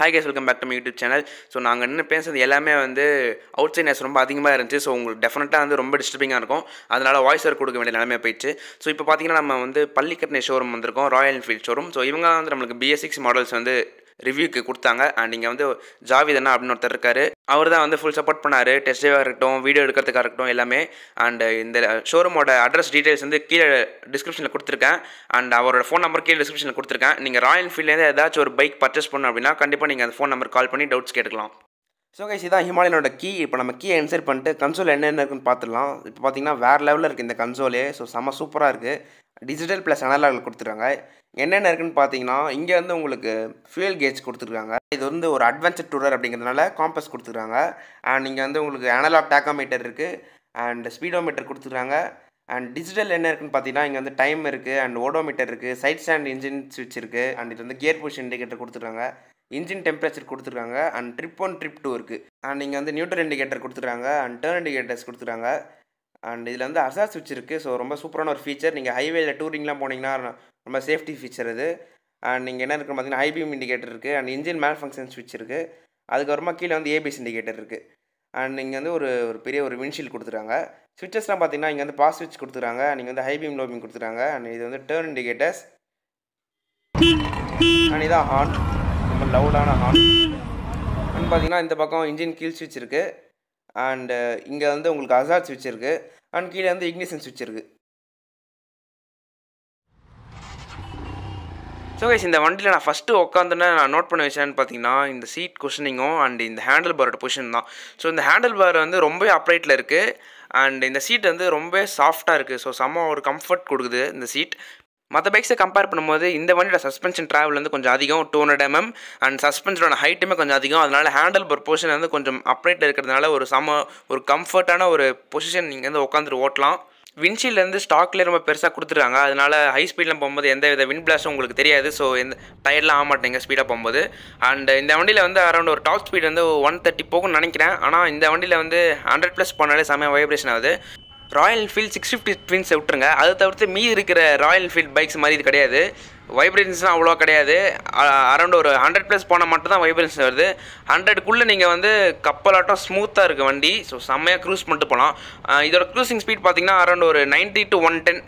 Hi guys welcome back to YouTube channel so நாங்கள் என்ன பேசுறது எல்லாமே வந்து அவுட் சைட்னஸ் ரொம்ப அதிகமாக இருந்துச்சு. ஸோ உங்களுக்கு டெஃபினட்டாக வந்து ரொம்ப டிஸ்டர்பிங்காக இருக்கும். அதனால் வாய்ஸ் ஒர்க் கொடுக்க வேண்டிய நிலைமை போயிடுச்சு. ஸோ இப்போ பார்த்தீங்கன்னா நம்ம வந்து பள்ளிக்கட்டணை ஷோரூம் வந்திருக்கோம் ராயல் என்ஃபீல்ட் ஷோரூம் ஸோ இவங்க வந்து நம்மளுக்கு பிஎஸ் சிக்ஸ் மாடல்ஸ் வந்து ரிவ்யூக்கு கொடுத்தாங்க. அண்ட் இங்கே வந்து ஜாவித் அண்ணா அப்படின்னு ஒருத்தர் இருக்காரு. அவர் தான் வந்து ஃபுல் சப்போர்ட் பண்ணார். டெஸ்ட் ட்ரைவாக இருக்கட்டும் வீடியோ எடுக்கிறதுக்காக இருக்கட்டும் எல்லாமே. அண்ட் இந்த ஷோரூமோட அட்ரஸ் டீட்டெயில்ஸ் வந்து கீழே டிஸ்கிரிப்ஷனில் கொடுத்துருக்கேன். அண்ட் அவரோட ஃபோன் நம்பர் கீழே டிஸ்கிரிப்ஷனில் கொடுத்துருக்கேன். நீங்கள் ராயல் என்ஃபீல்ட்லேருந்து ஏதாச்சும் ஒரு பைக் பர்ச்சேஸ் பண்ணணும் அப்படின்னா கண்டிப்பாக நீங்கள் அந்த ஃபோன் நம்பர் கால் பண்ணி டவுட்ஸ் கேட்டுக்கலாம். ஸோ கைஸ் இதான் ஹிமாலயனோட கீ இப்போ நம்ம கீயை இன்சர்ட் பண்ணிட்டு கன்சோல் என்னென்ன இருக்குன்னு பார்த்துடலாம். இப்போ பார்த்தீங்கன்னா வேறு லெவலில் இருக்குது இந்த கன்சோலே ஸோ செம்ம சூப்பராக இருக்குது டிஜிட்டல் ப்ளஸ் அனலாகில் கொடுத்துருக்காங்க. என்னென்ன இருக்குன்னு பார்த்தீங்கன்னா இங்கே வந்து உங்களுக்கு ஃபியூயல் கேஜ் கொடுத்துருக்காங்க. இது வந்து ஒரு அட்வென்ச்சர் டூரர் அப்படிங்கிறதுனால காம்பஸ் கொடுத்துருக்காங்க. அண்ட் இங்கே வந்து உங்களுக்கு அனலாக் டேக்காமீட்டர் இருக்குது அண்ட் ஸ்பீடோமீட்டர் கொடுத்துருக்காங்க. அண்ட் டிஜிட்டல் என்ன இருக்குன்னு பார்த்தீங்கன்னா இங்கே வந்து டைம் இருக்குது அண்ட் ஓடோமீட்டர் இருக்குது சைட் ஸ்டாண்ட் இன்ஜின் ஸ்விட்ச் இருக்குது அண்ட் இது வந்து கியர் புஷ் இண்டிகேட்டர் கொடுத்துருக்காங்க. இன்ஜின் டெம்பரேச்சர் கொடுத்துருக்காங்க and trip one trip two இருக்குது அண்ட் நீங்கள் வந்து நியூட்ரல் இண்டிகேட்டர் கொடுத்துருக்காங்க அண்ட் டேர்ன் இண்டிகேட்டர்ஸ் கொடுத்துருக்காங்க. அண்ட் இதில் வந்து அசா சுவிட்ச் இருக்குது ஸோ ரொம்ப சூப்பரான ஒரு ஃபீச்சர் நீங்கள் ஹைவேல டூரிங்லாம் போனீங்கன்னா ரொம்ப சேஃப்டி ஃபீச்சர் இது. அண்ட் நீங்கள் என்ன இருக்குன்னு பார்த்தீங்கன்னா ஐபிஎம் இண்டிகேட்டர் இருக்குது அண்ட் இன்ஜின் மேல் ஃபங்க்ஷன் ஸ்விட்ச் இருக்குது அதுக்கப்புறமா கீழே வந்து ஏபிஎஸ் இண்டிகேட்டர் இருக்குது அண்ட் நீங்கள் வந்து ஒரு ஒரு பெரிய ஒரு விண்ட்ஷீல்டு கொடுத்துருக்காங்க. சுவிச்சஸ்லாம் பார்த்தீங்கன்னா இங்கே வந்து பாஸ் சுவிட்ச் கொடுத்துருக்காங்க. நீங்கள் வந்து ஹைபீம் லோபிங் கொடுத்துருக்காங்க. அண்ட் இது வந்து டேர்ன் இண்டிகேட்டர்ஸ் அண்ட் இதான் ஹார்ன் ரொம்ப லவுடான ஹார்ன் அண்ட் பார்த்தீங்கன்னா இந்த பக்கம் இன்ஜின் கீழ் ஸ்விட்ச் இருக்குது அண்டு இங்கே வந்து உங்களுக்கு அசாட் ஸ்விட்ச் இருக்குது அண்ட் கீழே வந்து இக்னிஷன் ஸ்விட்ச் இருக்குது ஸோ கைஸ் இந்த வண்டியில் நான் ஃபஸ்ட்டு உட்காந்துன்னா நான் நோட் பண்ண விஷயம்னு பார்த்தீங்கன்னா இந்த சீட் கொஷனிங்கும் அண்ட் இந்த ஹேண்டில் பாரோட பொசிஷன் தான். ஸோ இந்த ஹேண்டில் பார் வந்து ரொம்பவே அப்ரைட்டில் இருக்குது அண்ட் இந்த சீட் வந்து ரொம்ப சாஃப்டாக இருக்குது ஸோ செம்ம ஒரு கம்ஃபர்ட் கொடுக்குது இந்த சீட் மற்ற பைக்ஸை கம்பேர் பண்ணும்போது இந்த வண்டியோட சஸ்பென்ஷன் ட்ராவல் வந்து கொஞ்சம் அதிகம் டூ ஹண்ட்ரட் எம்எம் அண்ட் சஸ்பென்ஷனோட ஹைட்டுமே கொஞ்சம் அதிகம். அதனால் ஹேண்டில் பர் பொசிஷன் வந்து கொஞ்சம் அப்டேட் இருக்கிறதுனால ஒரு சம ஒரு கம்ஃபர்ட்டான ஒரு பொசிஷன் நீங்கள் வந்து உட்காந்துட்டு ஓட்டலாம். விண்ட்ஷீல்டு ஸ்டாக்லேயே ரொம்ப பெருசாக கொடுத்துருக்காங்க அதனால் ஹை ஸ்பீடில் போகும்போது எந்த வித விண்ட் பிளாஸ்டும் உங்களுக்கு தெரியாது. ஸோ எந்த டயர்லாம் ஆக மாட்டேங்க ஸ்பீடாக போகும்போது. அண்ட் இந்த வண்டியில் வந்து அரௌண்ட் ஒரு டாப் ஸ்பீட் வந்து ஒன் தேர்ட்டி போகும்னு நினைக்கிறேன். ஆனால் இந்த வண்டியில் வந்து ஹண்ட்ரட் ப்ளஸ் போனாலே செம்மையாக வைப்ரேஷன் ஆகுது. ராயல் என்ஃபீல்டு சிக்ஸ் ஃபிஃப்டி ட்வின்ஸை விட்டுருங்க. அதை தவிர்த்து மீதி இருக்கிற ராயல் என்ஃபீல்ட் பைக்ஸ் மாதிரி இது கிடையாது. வைப்ரேஷன்ஸ்லாம் அவ்வளோ கிடையாது. அரௌண்ட் ஒரு ஹண்ட்ரட் ப்ளஸ் போனால் மட்டும் தான் வைப்ரேஷன் வருது ஹண்ட்ரடுக்குள்ளே நீங்கள் வந்து கப்பலாட்டம் ஸ்மூத்தாக இருக்குது வண்டி. ஸோ செம்மையாக க்ரூஸ் பண்ணிட்டு போகலாம் இதோட க்ரூசிங் ஸ்பீட் பார்த்தீங்கன்னா அரௌண்ட் ஒரு ninety to one ten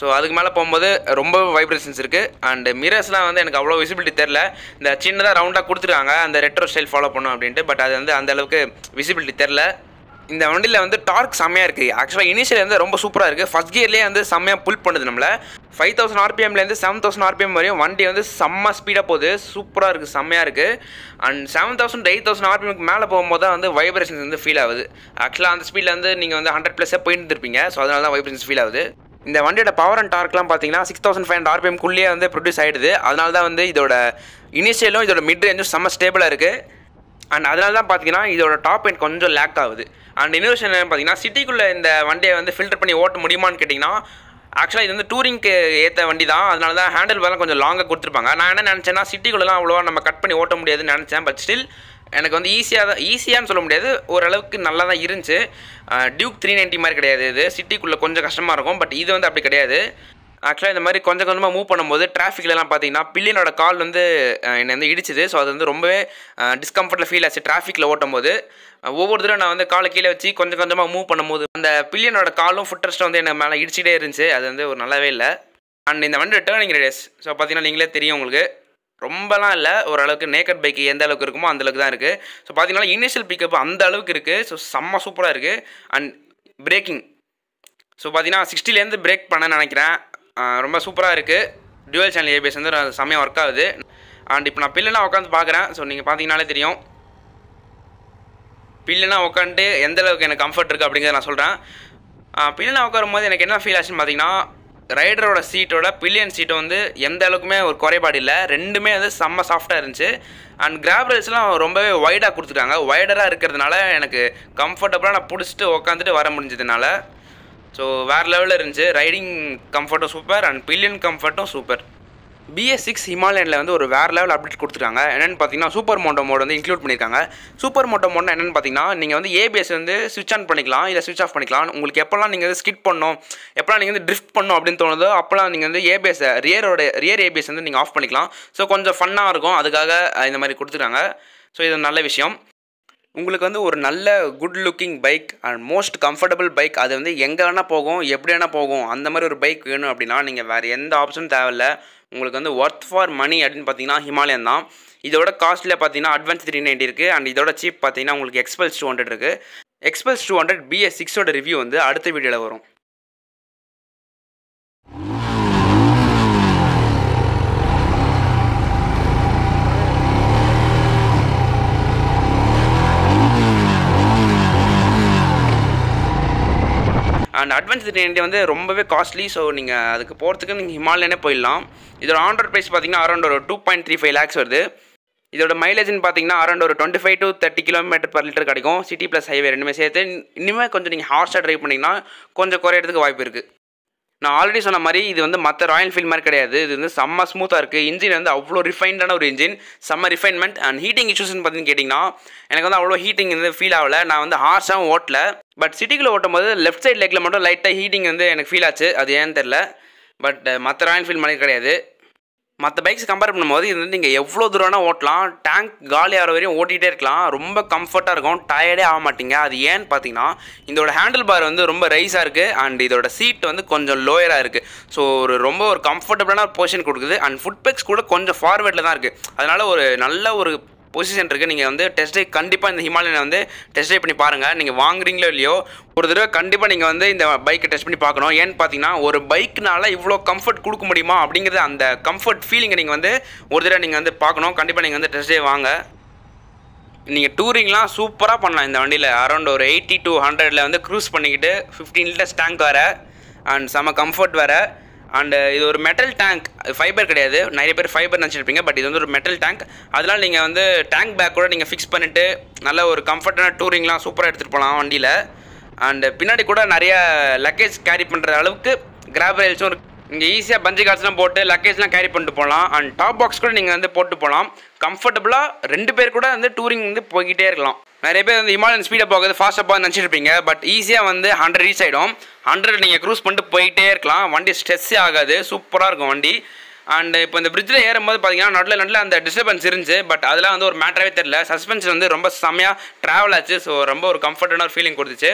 so அதுக்கு மேலே போகும்போது ரொம்ப வைப்ரேஷன்ஸ் இருக்குது அண்ட் மிரர்ஸ்லாம் வந்து எனக்கு அவ்வளோ விசிபிலிட்டி தெரில இந்த சின்னதாக ரவுண்டாக கொடுத்துருக்காங்க. அந்த ரெட்ரோ ஸ்டைல் ஃபாலோ பண்ணும் அப்படின்ட்டு. பட் அது வந்து அந்த அளவுக்கு விசிபிலிட்டி தெரில இந்த வண்டியில் வந்து டார்க் செம்மையாக இருக்குது ஆக்சுவலாக இனிஷியல் வந்து ரொம்ப சூப்பராக இருக்குது ஃபஸ்ட் கியர்லேயே வந்து செம்மையாக புல் பண்ணுது நம்மளை. ஃபைவ் தௌசண்ட் ஆர்பிஎம்லேருந்து செவன் தௌசண்ட் ஆர்பிஎம் வரையும் வண்டி வந்து செம்ம ஸ்பீடாக போகுது. சூப்பராக இருக்குது செம்மையாக இருக்குது and seven thousand eight thousand ஆர்பிஎம்க்கு மேலே போகும்போது தான் வந்து வைப்ரேஷன்ஸ் வந்து ஃபீல் ஆகுது. ஆக்சுவலாக அந்த ஸ்பீடில் வந்து நீங்கள் வந்து ஹண்ட்ரட் ப்ளஸ்ஸே போயிட்டு இருப்பீங்க ஸோ அதனால தான் வைப்ரேஷன்ஸ் ஃபீல் ஆகுது. இந்த வண்டியோட பவர் அண்ட் டார்க்லாம் பார்த்தீங்கன்னா சிக்ஸ் தௌசண்ட் ஃபைவ் ஹண்ட்ரட் ஆர்பிஎம்குள்ளேயே வந்து ப்ரொடியூஸ் ஆகிடுது அதனால தான் வந்து இதோட இனிஷியலும் இதோட மிட் ரேஞ்சும் செம்ம ஸ்டேபிளாக இருக்குது அண்ட் அதனால தான் பார்த்தீங்கன்னா இதோட டாப் எண்ட் கொஞ்சம் லேக் ஆகுது. அண்ட் இன்னொரு என்ன பார்த்தீங்கன்னா சிட்டிக்குள்ளே இந்த வண்டியை வந்து ஃபில்டர் பண்ணி ஓட்ட முடியுமான்னு கேட்டிங்கன்னா ஆக்சுவலாக இது வந்து டூரிங்க்கு ஏற்ற வண்டி தான். அதனால தான் ஹேண்டில் வரலாம் கொஞ்சம் லாங்காக கொடுத்துருப்பாங்க. நான் என்ன நினச்சேன்னா சிட்டிக்குள்ளெலாம் அவ்வளோவா நம்ம கட் பண்ணி ஓட்ட முடியாதுன்னு நினச்சேன். பட் ஸ்டில் எனக்கு வந்து ஈஸியாக தான் ஈஸியான்னு சொல்ல முடியாது. ஓரளவுக்கு நல்லா தான் இருந்துச்சு. டியூக் த்ரீ நைன்ட்டி மாதிரி கிடையாது இது. சிட்டிக்குள்ளே கொஞ்சம் கஷ்டமாக இருக்கும். பட் இது வந்து அப்படி கிடையாது. ஆக்சுவலாக இந்த மாதிரி கொஞ்சம் கொஞ்சமாக மூவ் பண்ணும்போது டிராஃபிக்லலாம் பார்த்தீங்கன்னா பில்லியனோட கால் வந்து என்னை வந்து இடிச்சுது. ஸோ அது வந்து ரொம்பவே டிஸ்கம்ஃபர்ட்டில் ஃபீல் ஆச்சு டிராஃபிக்கில் ஓட்டும் போது ஒவ்வொரு தடவை நான் வந்து காலை கீழே வச்சு கொஞ்சம் கொஞ்சமாக மூவ் பண்ணும்போது அந்த பில்லியனோட காலும் ஃபுட்டர்ஸ்ட்டு வந்து என்ன மேலே இடிச்சிட்டே இருந்துச்சு. அது வந்து ஒரு நல்லாவே இல்லை. அண்ட் இந்த வண்டி டேர்னிங் ரேடியஸ் ஸோ பார்த்தீங்கன்னா நீங்களே தெரியும் உங்களுக்கு. ரொம்பலாம் இல்லை. ஓரளவுக்கு நேக்கட் பைக் எந்த அளவுக்கு இருக்குமோ அந்த அளவுக்கு தான் இருக்குது ஸோ பார்த்தீங்கன்னா இனிஷியல் பிக்கப் அந்த அளவுக்கு இருக்குது ஸோ செம்ம சூப்பராக இருக்குது அண்ட் பிரேக்கிங் ஸோ பார்த்தீங்கன்னா சிக்ஸ்டிலேருந்து பிரேக் பண்ண நினைக்கிறேன். ரொம்ப சூப்பராக இருக்குது டியூவல் சேனல் ஏபிஎஸ் வந்து செம்மையாக ஒர்க் ஆகுது. அண்ட் இப்போ நான் பில்லுனா உட்காந்து பார்க்குறேன் ஸோ நீங்கள் பார்த்தீங்கனாலே தெரியும். பில்லுனா உட்காந்துட்டு எந்த அளவுக்கு எனக்கு கம்ஃபர்ட் இருக்குது அப்படிங்கிறத நான் சொல்கிறேன் பில்லுனா உட்காரும் போது எனக்கு என்ன ஃபீல் ஆச்சுன்னு பார்த்தீங்கன்னா ரைடரோட சீட்டோட பில்லியன் சீட்டு வந்து எந்த அளவுக்குமே ஒரு குறைபாடு இல்லை. ரெண்டுமே வந்து செம்ம சாஃப்டாக இருந்துச்சு. அண்ட் கிராப்ரல்ஸ்லாம் ரொம்பவே ஒய்டாக கொடுத்துருக்காங்க ஒய்டராக இருக்கிறதுனால எனக்கு கம்ஃபர்டபுளாக நான் பிடிச்சிட்டு உட்காந்துட்டு வர முடிஞ்சதுனால. ஸோ வேறு லெவலில் இருந்துச்சு. ரைடிங் கம்ஃபர்ட்டும் சூப்பர் அண்ட் பில்லியன் கம்ஃபர்ட்டும் சூப்பர் பிஎஸ் சிக்ஸ் ஹிமாலயனில் வந்து ஒரு வேறு லெவல் அப்டேட் கொடுத்துருக்காங்க. என்னென்னு பார்த்தீங்கன்னா சூப்பர் மோட்டோ மோட் வந்து இன்க்ளூட் பண்ணியிருக்காங்க. சூப்பர் மோட்டோ மோட்னா என்னென்னு பார்த்தீங்கன்னா நீங்கள் வந்து ஏபிஎஸ் வந்து ஸ்விட்ச் ஆன் பண்ணிக்கலாம் இல்லை ஸ்விட்ச் ஆஃப் பண்ணிக்கலாம். உங்களுக்கு எப்போல்லாம் நீங்கள் வந்து ஸ்கிட் பண்ணணும் எப்போல்லாம் நீங்கள் வந்து ட்ரிஃப்ட் பண்ணணும் அப்படின்னு தோணுதோ அப்போல்லாம் நீங்கள் வந்து ஏபிஎஸ் ரியரோட ரியர் ஏபிஎஸ் வந்து நீங்கள் ஆஃப் பண்ணிக்கலாம். ஸோ கொஞ்சம் ஃபன்னாக இருக்கும். அதுக்காக இந்த மாதிரி கொடுத்துருக்காங்க. ஸோ இது நல்ல விஷயம். உங்களுக்கு வந்து ஒரு நல்ல good looking bike and most comfortable bike அது வந்து எங்கே வேணால் போகும் எப்படி வேணால் போகும் அந்த மாதிரி ஒரு பைக் வேணும் அப்படின்னா நீங்கள் வேறு எந்த ஆப்ஷனும் தேவையில்ல. உங்களுக்கு வந்து ஒர்த் ஃபார் மணி அப்படின்னு பார்த்தீங்கன்னா ஹிமாலயன் தான். இதோட காஸ்ட்லியாக பார்த்தீங்கன்னா அட்வான்ஸ் த்ரீ நைன்டி இருக்குது அண்ட் இதோட சீப் பார்த்தீங்கன்னா உங்களுக்கு எக்ஸ்பல்ஸ் டூ ஹண்ட்ரட் இருக்குது எக்ஸ்பல்ஸ் டூ ஹண்ட்ரட் பிஎஸ் சிக்ஸோட ரிவ்யூ வந்து அடுத்த வீடியோவில் வரும். அண்ட் அட்வான்ஸ் த்ரீ வந்து ரொம்பவே காஸ்ட்லி ஸோ நீங்கள் அதுக்கு போகிறதுக்கு நீங்கள் ஹிமாலயனே போயிடலாம். இதோட ஆண்டர் ப்ரைஸ் பார்த்தீங்கன்னா அரௌண்ட் ஒரு two point three five lakhs வருது. இதோட மைலேஜ்னு பார்த்தீங்கன்னா அரௌண்ட் ஒரு twenty five to thirty kilometre per litre கிடைக்கும். சிட்டி ப்ளஸ் ஹைவே ரெண்டுமே சேர்த்து இனிமேல் கொஞ்சம் நீங்கள் ஹார்ஸாக ட்ரைவ் பண்ணிங்கன்னா கொஞ்சம் குறையிறதுக்கு வாய்ப்பு இருக்குது நான் ஆல்ரெடி சொன்ன மாதிரி இது வந்து மற்ற ராயல் ஃபீல்ட் மாதிரி கிடையாது. இது வந்து செம்ம ஸ்மூத்தாக இருக்குது இன்ஜின் வந்து அவ்வளோ ரிஃபைன்டான ஒரு இன்ஜின் செம்ம ரிஃபைன்மெண்ட் அண்ட் ஹீட்டிங் இஷ்யூஸ்னு பார்த்தீங்கன்னு கேட்டிங்கன்னா எனக்கு வந்து அவ்வளோ ஹீட்டிங் வந்து ஃபீல் ஆகல. நான் வந்து ஹார்ஷாகவும் ஓட்டல. பட் சிட்டிக்குள்ளே ஓட்டும் போது லெஃப்ட் சைட் லெக்கில் மட்டும் லைட்டாக ஹீட்டிங் வந்து எனக்கு ஃபீல் ஆச்சு. அது ஏன்னு தெரில பட் மற்ற ராயல் ஃபீல்ட் மாதிரி கிடையாது. மற்ற பைக்ஸ் கம்பேர் பண்ணும்போது இது வந்து நீங்கள் எவ்வளோ தூரம்னா ஓட்டலாம். டேங்க் காலி ஆகிற வரையும் ஓட்டிகிட்டே இருக்கலாம். ரொம்ப கம்ஃபர்ட்டாக இருக்கும். டயர்டே ஆக மாட்டீங்க. அது ஏன்னு பார்த்தீங்கன்னா இதோட ஹேண்டில் பார் வந்து ரொம்ப ரைஸாக இருக்குது அண்ட் இதோட சீட் வந்து கொஞ்சம் லோயராக இருக்குது ஸோ ஒரு ரொம்ப ஒரு கம்ஃபர்டபுளான பொசிஷன் கொடுக்குது. அண்ட் ஃபுட் பேக்ஸ் கூட கொஞ்சம் ஃபார்வேர்டில் தான் இருக்குது அதனால் ஒரு நல்ல ஒரு பொசிஷன் இருக்குது நீங்கள் வந்து டெஸ்ட் ட்ரைவ் கண்டிப்பாக இந்த ஹிமாலயனை வந்து டெஸ்ட் ட்ரைவ் பண்ணி பாருங்கள் நீங்கள் வாங்குறீங்களோ இல்லையோ ஒரு தடவை கண்டிப்பாக நீங்கள் வந்து இந்த பைக்கை டெஸ்ட் பண்ணி பார்க்கணும். ஏன்னு பார்த்தீங்கன்னா ஒரு பைக்னால இவ்வளோ கம்ஃபர்ட் கொடுக்க முடியுமா அப்படிங்கிறது அந்த கம்ஃபர்ட் ஃபீலிங்கை நீங்கள் வந்து ஒரு தடவை நீங்கள் வந்து பார்க்கணும். கண்டிப்பாக நீங்கள் வந்து டெஸ்ட் ட்ரைவ் வாங்க. நீங்கள் டூரிங்லாம் சூப்பராக பண்ணலாம் இந்த வண்டியில். அரௌண்ட் ஒரு எயிட்டி டூ ஹண்ட்ரடில் வந்து க்ரூஸ் பண்ணிக்கிட்டு ஃபிஃப்டீன் லிட்டர்ஸ் டேங்க் வேறு அண்ட் செம கம்ஃபர்ட் வேறு. அண்டு இது ஒரு மெட்டல் டேங்க் ஃபைபர் கிடையாது. நிறைய பேர் ஃபைபர் நினச்சிருப்பீங்க பட் இது வந்து ஒரு மெட்டல் டேங்க் அதனால் நீங்கள் வந்து டேங்க் பேக் கூட நீங்கள் ஃபிக்ஸ் பண்ணிவிட்டு நல்ல ஒரு கம்ஃபர்டான டூரிங்லாம் சூப்பராக எடுத்துகிட்டு போகலாம் வண்டியில். அண்டு பின்னாடி கூட நிறைய லக்கேஜ் கேரி பண்ணுற அளவுக்கு கிராப் ரயில்ஸும் இருக்குது இங்கே ஈஸியாக பஞ்சு கார்ட்ஸ்லாம் போட்டு லக்கேஜ்லாம் கேரி பண்ணிட்டு போகலாம் அண்ட் டாப் பாக்ஸ் கூட நீங்கள் வந்து போட்டு போகலாம் கம்ஃபர்டபுளாக ரெண்டு பேர் கூட வந்து டூரிங் வந்து போய்கிட்டே இருக்கலாம். நிறைய பேர் வந்து ஹிமாலயன் ஸ்பீடாக போகிறது ஃபாஸ்ட்டாக போக நினச்சிருப்பீங்க பட் ஈஸியாக வந்து ஹண்ட்ரட் ரீச் ஆகிடும் ஹண்ட்ரட் நீங்கள் க்ரூஸ் பண்ணிட்டு போயிட்டே இருக்கலாம். வண்டி ஸ்ட்ரெஸ்ஸே ஆகாது. சூப்பராக இருக்கும் வண்டி. அண்ட் இப்போ இந்த பிரிட்ஜில் ஏறும்போது பார்த்தீங்கன்னா நடுவில் நடுவில் அந்த டிஸ்டர்பன்ஸ் இருந்துச்சு பட் அதெல்லாம் வந்து ஒரு மேட்டராகவே தெரியல. சஸ்பென்ஷன் வந்து ரொம்ப செம்மையாக ட்ராவல் ஆச்சு ஸோ ரொம்ப ஒரு கம்ஃபர்டான ஒரு ஃபீலிங் கொடுத்துச்சு.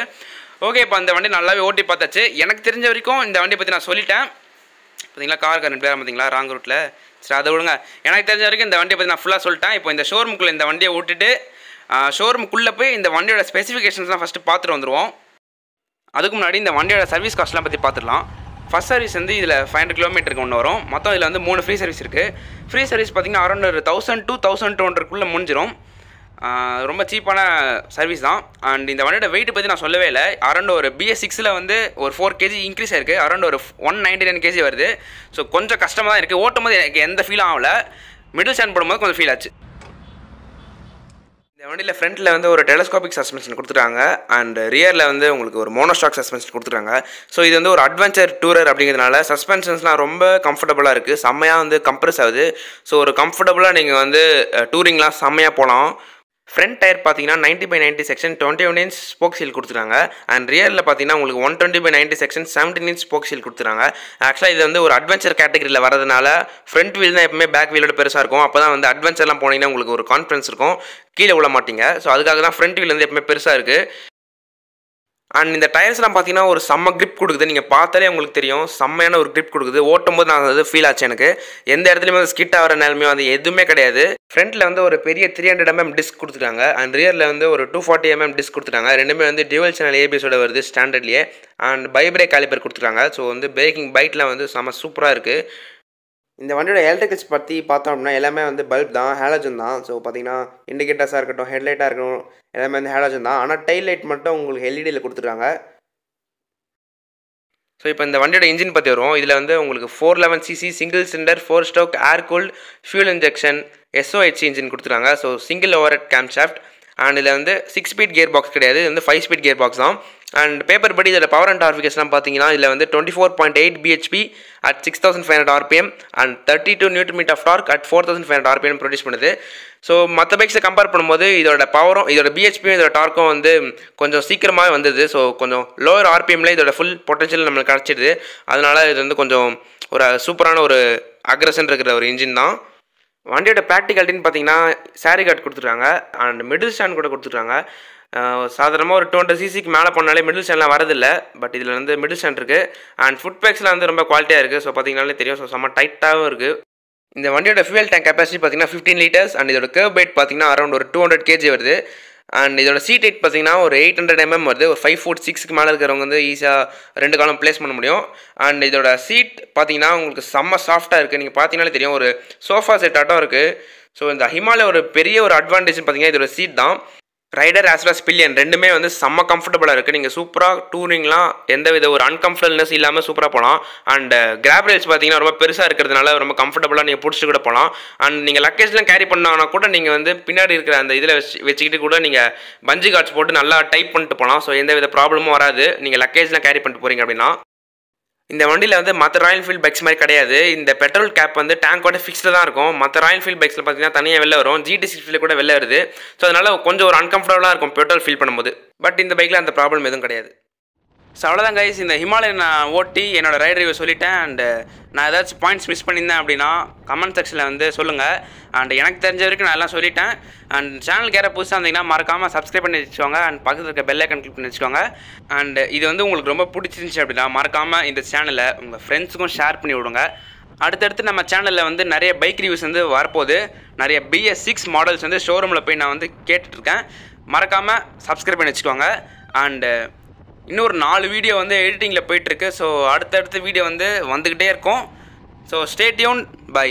ஓகே இப்போ அந்த வண்டி நல்லாவே ஓட்டி பார்த்தாச்சு. எனக்கு தெரிஞ்ச வரைக்கும் இந்த வண்டியை பற்றி நான் சொல்லிட்டேன். பார்த்தீங்களா கார் கரண்ட் பேர் பார்த்தீங்களா ராங் ரூட்டில் சரி அதை விடுங்க. எனக்கு தெரிஞ்ச வரைக்கும் இந்த வண்டியை பற்றி நான் ஃபுல்லாக சொல்லிட்டேன். இப்போ இந்த ஷோரூமுக்குள்ளே இந்த வண்டியை விட்டுட்டு ஷோரூமுக்குள்ளே போய் இந்த வண்டியோட ஸ்பெசிஃபிகேஷன்ஸ்லாம் ஃபஸ்ட்டு பார்த்துட்டு வந்துடுவோம் அதுக்கு முன்னாடி இந்த வண்டியோட சர்வீஸ் காஸ்ட்லாம் பற்றி பார்த்துடலாம். ஃபஸ்ட் சர்வீஸ் வந்து இதில் ஃபைவ் ஹண்ட்ரட் கிலோமீட்டருக்கு ஒன்று வரும். மொத்தம் இதில் வந்து மூணு ஃப்ரீ சர்வீஸ் இருக்குது ஃப்ரீ சர்வீஸ் பார்த்தீங்கன்னா அரௌண்ட் ஒரு தௌசண்ட் டூ தௌசண்ட் டூ ஹண்ட்ரட்குள்ளே முடிஞ்சிடும் ரொம்ப சீப்பான சர்வீஸ் தான். அண்ட் இந்த வண்டியோட வெயிட் பற்றி நான் சொல்லவே இல்லை. அரௌண்ட் ஒரு பிஎஸ் சிக்ஸில் வந்து ஒரு ஃபோர் கேஜி இன்க்ரீஸ் ஆயிருக்கு. அரௌண்ட் ஒரு ஒன் நைன்டி நைன் கேஜி வருது. ஸோ கொஞ்சம் கஷ்டமாக தான் இருக்குது ஓட்டும் போது எனக்கு எந்த ஃபீலும் ஆகல. மிடில் ஸ்டாண்ட் போடும்போது கொஞ்சம் ஃபீல் ஆச்சு. இந்த வண்டியில் ஃப்ரண்ட்டில் வந்து ஒரு டெலஸ்காபிக் சஸ்பென்ஷன் கொடுத்துட்டாங்க. அண்ட் ரியரில் வந்து உங்களுக்கு ஒரு மோனோஸ்டாக் சஸ்பென்ஷன் கொடுத்துருக்காங்க ஸோ இது வந்து ஒரு அட்வென்ச்சர் டூரர் அப்படிங்கிறதுனால சஸ்பென்ஷன்ஸ்லாம் ரொம்ப கம்ஃபர்டபுளாக இருக்குது செம்மையாக வந்து கம்ப்ரஸ் ஆகுது. ஸோ ஒரு கம்ஃபர்டபுளாக நீங்கள் வந்து டூரிங்லாம் செம்மையாக போகலாம் ஃப்ரண்ட் டயர் பார்த்தீங்கன்னா ninety by ninety section twenty one inch spoke wheel கொடுத்துருக்காங்க அண்ட் ரியரில் பார்த்தீங்கன்னா உங்களுக்கு one twenty by ninety section seventeen inch spoke wheel கொடுத்துருக்காங்க ஆக்சுவலாக இது வந்து ஒரு அட்வென்ச்சர் கேட்டகரியில் வரதுனால ஃப்ரண்ட் வீல் தான் எப்பவுமே பேக் வீலோட பெருசாக இருக்கும். அப்போ தான் வந்து அட்வென்ச்சர்லாம் போனீங்கன்னா உங்களுக்கு ஒரு கான்ஃபிடன்ஸ் இருக்கும். கீழே விழ மாட்டீங்க. ஸோ அதுக்காக தான் ஃப்ரண்ட் வீல் வந்து எப்பவுமே பெருசாக இருக்குது அண்ட் இந்த டயர்ஸ்லாம் பார்த்தீங்கன்னா ஒரு செம்ம கிரிப் கொடுக்குது. நீங்கள் பார்த்தாலே உங்களுக்கு தெரியும். செம்மையான ஒரு கிரிப் கொடுக்குது. ஓட்டும் போது நான் அது ஃபீல் ஆச்சு எனக்கு. எந்த இடத்துலையுமே வந்து ஸ்கிட் ஆகிற நிலமையும் அது எதுவுமே கிடையாது. ஃப்ரண்ட்டில் வந்து ஒரு பெரிய த்ரீ ஹண்ட்ரட் எம்எம் டிஸ்க் கொடுத்துருக்காங்க அண்ட் ரியரில் வந்து ஒரு டூ ஃபார்ட்டி எம்எம் டிஸ்க் கொடுத்துருக்காங்க ரெண்டுமே வந்து டியூவல் சேனல் ஏபிஎஸோட வருது ஸ்டாண்டர்ட்லேயே அண்ட் பை பிரேக் காலிபர் கொடுத்துருக்காங்க ஸோ வந்து பிரேக்கிங் பைட்லாம் வந்து செம்ம சூப்பராக இருக்குது இந்த வண்டியோட எலக்ட்ரிக்கல்ஸ் பற்றி பார்த்தோம் அப்படின்னா எல்லாமே வந்து பல்ப் தான் ஹேலஜன் தான். ஸோ பார்த்தீங்கன்னா இண்டிகேட்டர்ஸாக இருக்கட்டும் ஹெட்லைட்டாக இருக்கட்டும் எல்லாமே வந்து ஹேலஜன் தான். ஆனால் டைல் லைட் மட்டும் உங்களுக்கு எல்இடியில் கொடுத்துருக்காங்க. ஸோ இப்போ இந்த வண்டியோட இன்ஜின் பற்றி வரும் இதில் வந்து உங்களுக்கு four eleven cc single cylinder four stroke air cooled fuel injection SOHC engine கொடுத்துருக்காங்க. So single over cam shaft and இதில் வந்து சிக்ஸ் ஸ்பீட் கியர் பாக்ஸ் கிடையாது. இது வந்து ஃபைவ் ஸ்பீட் கியர் பாக்ஸ் தான். அண்ட் பேப்பர் படி இதில் பவர் அண்ட் டார்ஃபிகேஷன்லாம் பார்த்தீங்கன்னா இதில் வந்து twenty four point eight PHP at six thousand five hundred rpm and thirty two newton metre of torque at four thousand five hundred rpm produce பண்ணுது. So மற்ற பைக்ஸை கம்பேர் பண்ணும்போது இதோட பவரும் இதோட பிஹெச்பியும் இதோட டார்க்கும் வந்து கொஞ்சம் சீக்கிரமாக வந்தது. ஸோ கொஞ்சம் லோவர் ஆர்பிஎம்ல இதோட ஃபுல் பொட்டன்ஷியல் நம்மளுக்கு கிடச்சிடுது அதனால் இது வந்து கொஞ்சம் ஒரு சூப்பரான ஒரு அக்ரஷன் இருக்கிற ஒரு இன்ஜின் தான். வண்டியோட ப்ராக்டிகாலிட்டின்னு பார்த்தீங்கன்னா சாரி கார்டு கொடுத்துருக்காங்க. அண்ட் மிடில் ஸ்டாண்ட் கூட கொடுத்துருக்காங்க. சாதாரணமாக ஒரு டூ ஹண்ட்ரட் சிசிக்கு மேலே போனாலே மிடில் ஸ்டாண்ட்லாம் வரதில்லை பட் இதில் வந்து மிடில் ஸ்டாண்ட் இருக்குது அண்ட் ஃபுட் பேக்ஸ்லாம் வந்து ரொம்ப குவாலிட்டியாக இருக்குது ஸோ பார்த்தீங்கனாலே தெரியும். ஸோ செம்ம டைட்டாகவும் இருக்குது இந்த வண்டியோட ஃபியூல் டேங்க் கெப்பாசிட்டி பார்த்தீங்கன்னா ஃபிஃப்டீன் லிட்டர்ஸ் அண்ட் இதோட கேர்ப் வெயிட் பார்த்தீங்கன்னா அரௌண்ட் ஒரு டூ ஹண்ட்ரட் கேஜி வருது. அண்ட் இதோட சீட் ஹைட் பார்த்தீங்கன்னா ஒரு எயிட் ஹண்ட்ரட் எம்எம் வருது. ஒரு ஃபைவ் ஃபுட் சிக்ஸ்க்கு மேலே இருக்கிறவங்க வந்து ஈஸியாக ரெண்டு காலம் ப்ளேஸ் பண்ண முடியும். அண்ட் இதோட சீட் பார்த்தீங்கன்னா உங்களுக்கு செம்ம சாஃப்ட்டாக இருக்குது நீங்கள் பார்த்தீங்கன்னாலே தெரியும். ஒரு சோஃபா செட் ஆட்டம் இருக்குது ஸோ இந்த ஹிமாலய ஒரு பெரிய ஒரு அட்வான்டேஜ் பார்த்தீங்கன்னா இதோட சீட் தான். ரைடர் ஆஸ் வெல் பில்லியன் ரெண்டுமே வந்து செம்ம கம்ஃபர்டபுளாக இருக்குது நீங்கள் சூப்பராக டூரிங்லாம் எந்த வித ஒரு அன்கம்ஃபர்டபுள்னஸ் இல்லாமல் சூப்பராக போகலாம் அண்ட் கிராப் uh, ரேல்ஸ் பார்த்தீங்கன்னா ரொம்ப பெருசாக இருக்கிறதுனால ரொம்ப கம்ஃபர்டபுளாக நீங்கள் பிடிச்சிட்டு கூட போகலாம் அண்ட் நீங்கள் லக்கேஜ்லாம் கேரி பண்ணாங்கன்னா கூட நீங்கள் வந்து பின்னாடி இருக்கிற அந்த இதில் வச்சு வச்சுக்கிட்டு கூட நீங்கள் பஞ்சு கார்ட்ஸ் போட்டு நல்லா டைப் பண்ணிட்டு போகலாம் ஸோ எந்த வித ப்ராப்ளமும் வராது நீங்கள் லக்கேஜ்லாம் கேரி பண்ணிட்டு போகிறீங்க அப்படின்னா. இந்த வண்டியில் வந்து மற்ற ராயல் ஃபீல்ட் பைக்ஸ் மாதிரி கிடையாது. இந்த பெட்ரோல் கேப் வந்து டேங்கோட ஃபிக்ஸ்டு தான் இருக்கும். மற்ற ராயல் ஃபீல்ட் பைக்ஸில் பார்த்தீங்கன்னா தனியாக வெளில வரும். ஜிடி சிக்ஸ்டில் கூட வெளில வருது. ஸோ அதனால் கொஞ்சம் ஒரு அன்கம்ஃபர்டபுளாக இருக்கும் பெட்ரோல் ஃபீல் பண்ணும்போது. பட் இந்த பைக்கில் அந்த ப்ராப்ளம் எதுவும் கிடையாது. ஸோ அவ்வளோதான் கைஸ் இந்த ஹிமாலயன் நான் ஓட்டி என்னோடய ரைட் ரிவ்யூ சொல்லிட்டேன். அண்டு நான் ஏதாச்சும் பாயிண்ட்ஸ் மிஸ் பண்ணியிருந்தேன் அப்படின்னா கமெண்ட் செக்ஷனில் வந்து சொல்லுங்கள் அண்ட் எனக்கு தெரிஞ்ச வரைக்கும் நான் எல்லாம் சொல்லிட்டேன். அண்ட் சேனலுக்கு யாராவது புதுசாக இருந்தீங்கன்னா மறக்காமல் சப்ஸ்கிரைப் பண்ணி வச்சுக்கோங்க. அண்ட் பக்கத்தில் இருக்க பெல் ஐக்கன் கிளிக் பண்ணி வச்சுக்கோங்க. அண்ட் இது வந்து உங்களுக்கு ரொம்ப பிடிச்சிருந்துச்சி அப்படின்னா மறக்காமல் இந்த சேனலை உங்கள் ஃப்ரெண்ட்ஸுக்கும் ஷேர் பண்ணி விடுங்க. அடுத்தடுத்து நம்ம சேனலில் வந்து நிறைய பைக் ரிவ்யூஸ் வந்து வரப்போகுது. நிறைய பிஎஸ் சிக்ஸ் மாடல்ஸ் வந்து ஷோரூமில் போய் நான் வந்து கேட்டுட்ருக்கேன் மறக்காமல் சப்ஸ்கிரைப் பண்ணி வச்சுக்கோங்க. அண்டு இன்னொரு நாலு வீடியோ வந்து எடிட்டிங்கில் போயிட்டுருக்கு ஸோ அடுத்தடுத்த வீடியோ வந்து வந்துக்கிட்டே இருக்கும். So stay tuned by